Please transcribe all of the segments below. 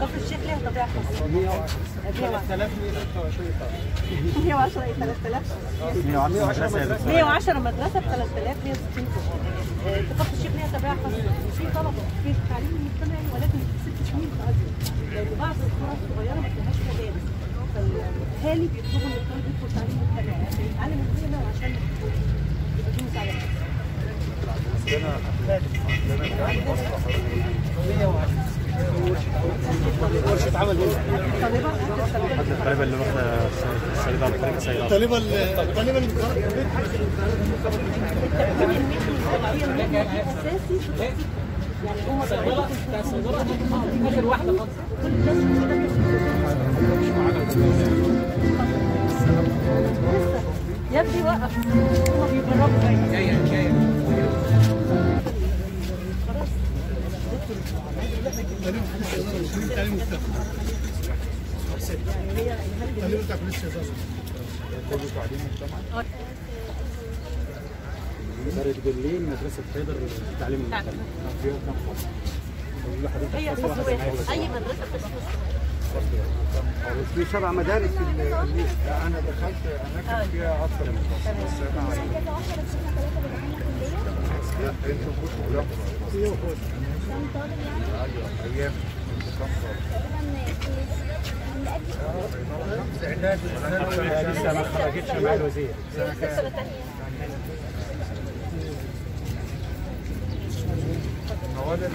كفر الشيخ ليه طبيعة خاصة 110 110 إيه 3000 110 مدرسة ب 3000 160 آه، في كفر الشيخ ليها طبيعة خاصة في طلبة في تعليم مجتمعي ولكن في ست سنين لأن بعض القرى الصغيرة ما فيهاش مدارس فالأهالي بيطلبوا إن الطالب يدخل تعليم مجتمعي عشان يتعلم هنا وعشان يبقى فيه مساعدة ورشه عمل الطالبه اللي واخده الصيدله طريق الصيدله الطالبه الطالبه اللي. يعني هم صغيرة آخر واحدة خالص كل الناس ابني وقف هم بيجربوا باين خلاص مدرسه حيدر التعليم المختلف فيها فصل هي فصل فصل واحد أي مدرسة في في سبع مدارس في أنا دخلت اماكن فيها أكثر من فصل بس أنا مواد نفس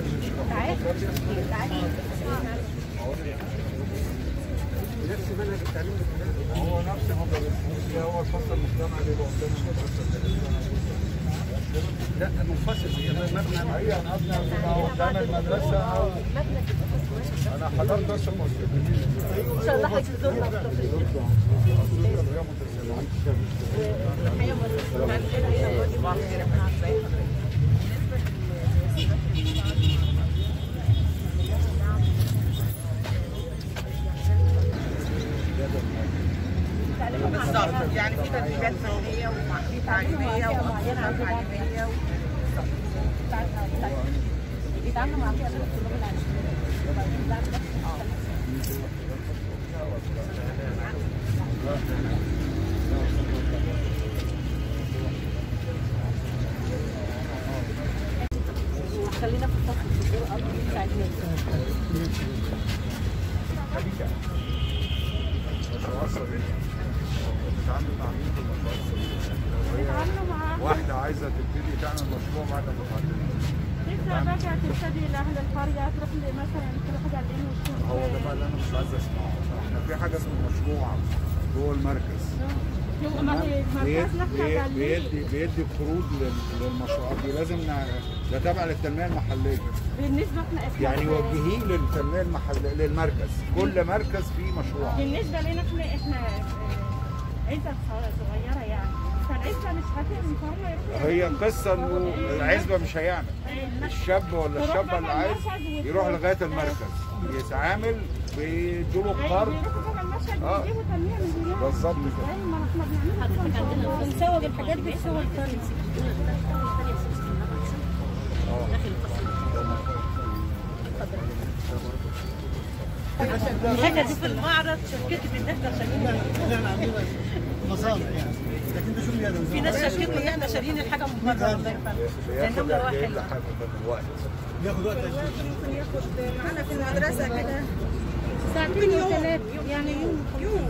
منهج التعليم هو نفس الفوزية هو الفصل المجتمعي اللي هو قدام المدرسة لا منفصل هي مبنى هي مبنى بيبقى قدام المدرسة أو أنا حضرت درس مسلم إن شاء الله هيجزونا في يعني في تدريبات فنيه وفي تعليمية وانظمه تعليمية. بيتعاملوا مع غير الطلاب العاديين خلينا في الفصل في الدور الأرضي بتاع الناس بتتعامل مع مين في المتوسط؟ واحدة عايزة تبتدي تعمل مشروع بعد ما تتعلم تبدأ بقى تبتدي لأهل القرية. تروح لي مثلا تروح تعلم هو ده بقى اللي أنا مش عايز أسمعه. إحنا في حاجة اسمها مشروع جوه المركز. يبقى ما هي بيد- مركز لك بيد- تعليم بيدي بيدي قروض لل- للمشروعات دي لازم ده تابع للتنمية المحلية. بالنسبة إحنا يعني وجهيه للتنمية المحلية للمركز. كل مركز فيه مشروع. بالنسبة لنا إحنا إحنا يعني. مش هتعمل هي قصة إنه العزبة مش هيعمل. الشاب ولا الشابة اللي عايز يروح لغاية المركز. يتعامل بيدوله قرض. تنمية من ديار بالظبط كده. زي ما إحنا بنعملها بنسوق الحاجات دي بسوق القرية الحاجة دي في المعرض الدفتر شاريين إحنا عندنا مصانع يعني لكن ده شغل يدوي في ناس شركتهم إن إحنا شاريين الحاجة من بره. الله يرحمه لأن بياخد هم قد إيه واحد. لحد من الوقت بياخد وقت؟ ممكن ياخد معانا في المدرسة كده. ساعتين وثلاث يعني يوم. يوم.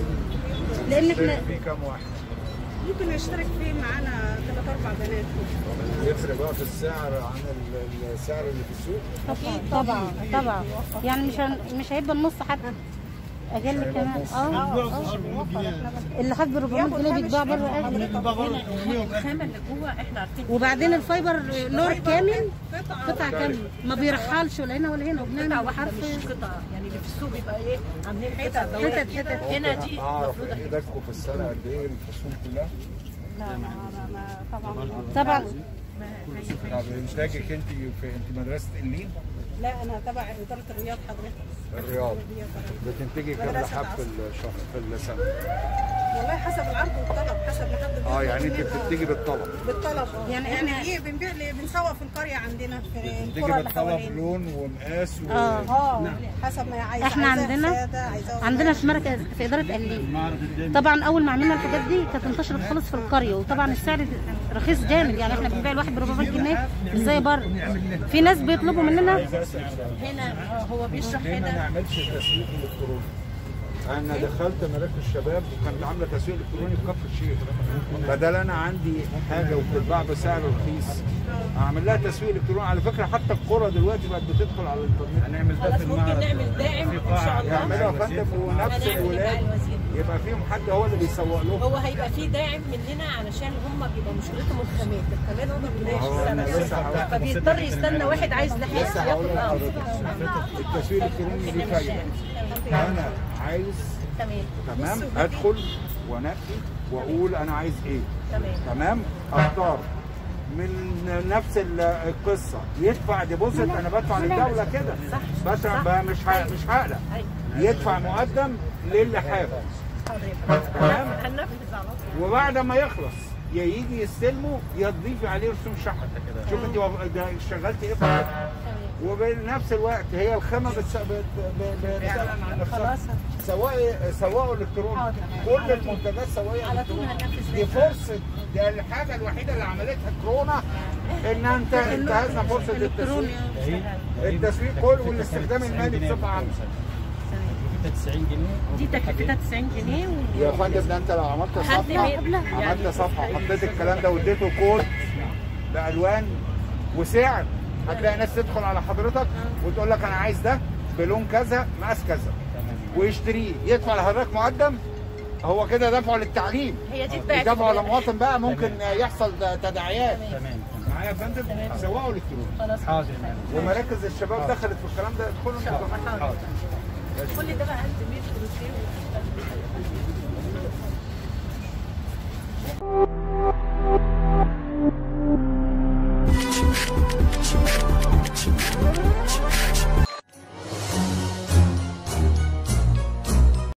لأن إحنا في كام واحد؟ ممكن يشترك فيه معانا ثلاث أربع بنات. يفرق بقى في السعر عن ال- السعر اللي في السوق؟ طبعا طبعا. يعني مش. مش هيبقى النص حتى. أقل كمان. آه بيقعد 400 جنيه اللي خد ب 400 جنيه بيتباع بره عادي بيبقى بره 800 الخامة اللي جوه إحنا عارفين. وبعدين ال fiber لور كامل؟ قطع. كامله ما بيرحلش ولا هنا ولا هنا. وبنعمل بحرف مش قطع. يعني اللي في السوق بيبقى إيه؟ عاملين حتت حتت حتت. هنا دي أعرف المفروض ايدكم في السنة قد إيه الفصول كلها؟ طبعا. طب انتاجك أنت في انت مدرسة اللين لا أنا تبع إدارة الرياض حضرتك. الرياض. بتنتجي مدرسة لحاف في. الشهر في السنة؟ والله حسب العرض والطلب حسب ما حد آه يعني أنت. بتنتجي بالطلب. بالطلب. يعني يعني إيه بنبيع بنسوق في القرية عندنا في اللي بالطلب لون ومقاس و... آه. حسب ما عايزة. إحنا عندنا- عندنا في مركز في إدارة قليل طبعا أول ما عملنا الحاجات دي كانت انتشرت خالص في القرية وطبعا السعر رخيص جامد. يعني إحنا بنبيع الواحد ب 400 جنيه مش زي بره؟ في ناس بيطلبوا مننا هنا آه، هو بيشرح هنا ما نعملش تسويق إلكتروني. أنا دخلت مراكز الشباب وكانت عاملة تسويق إلكتروني في كفر الشيخ. بدل أنا عندي حاجة وبتتباع بسعر رخيص أعمل لها تسويق إلكتروني. على فكرة حتى القرى دلوقتي بقت بتدخل على الإنترنت. هنعمل ده في ممكن المعرض. نعمل داعم إن شاء الله. يعملوا يا فندم ونفس الولاد. يبقى فيهم حد هو اللي بيسوق لهم. هو هيبقى فيه داعم مننا علشان هم بيبقى مشكلتهم الخامات الخامات ما بيلاقيش فبيضطر يستنى واحد عايز هقول ياخد آه التسويق الإلكتروني ليه فايدة. أنا عايز تمام. تمام؟ ادخل وانقي وأقول أنا عايز إيه. تمام. تمام؟ أختار. من نفس ال- القصة. يدفع ديبوزيت أنا بدفع للدولة كده. بدفع. بقى مش ه- مش هقلق. أيوه. يدفع مقدم للحاف حضرتك تمام. وبعد ما يخلص يا يجي يستلمه يا تضيفي عليه رسوم شحن شوف انت وف- ده اشتغلت إيه في الحاجة. وبنفس الوقت هي الخامة بتس... بت... ب- بتسأل عن نفسها خلاص. سواء سواء الكتروني. حاضر. كل المنتجات سواء على طول الكتروني هننفذ دي فرصة. دي الحاجة الوحيدة اللي عملتها كورونا إن أنت انتهزنا فرصة التسويق. التسويق كله والاستخدام المالي بصفه عامه ده 90 جنيه. دي تكلفتها 90 جنيه و... يا فندم ده أنت لو عملت صفحة. عملت صفحة وحطيت الكلام ده واديته كود بألوان وسعر. هتلاقي ناس تدخل على حضرتك وتقول لك أنا عايز ده بلون كذا مقاس كذا. ويشتريه. يدفع لحضرتك مقدم؟ هو كده دفعه للتعليم. هي دي دفعه لمواطن بقى ممكن يحصل تداعيات. تمام. معايا يا فندم؟ سواء إلكتروني. خلاص. حاضر ومراكز الشباب دخلت في الكلام ده. ادخلوا أنتوا كمان. كل ده بقى عندي 100 كروسيه